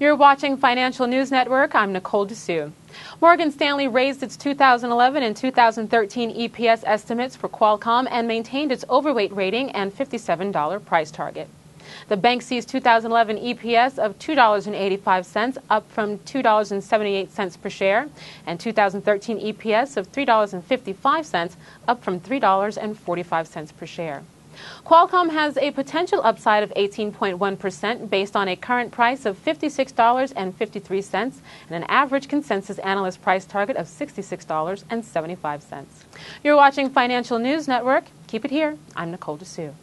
You're watching Financial News Network. I'm Nicole Dessou. Morgan Stanley raised its 2011 and 2013 EPS estimates for Qualcomm and maintained its overweight rating and $57 price target. The bank sees 2011 EPS of $2.85, up from $2.78 per share, and 2013 EPS of $3.55, up from $3.45 per share. Qualcomm has a potential upside of 18.1% based on a current price of $56.53 and an average consensus analyst price target of $66.75. You're watching Financial News Network. Keep it here. I'm Nicole Dessou.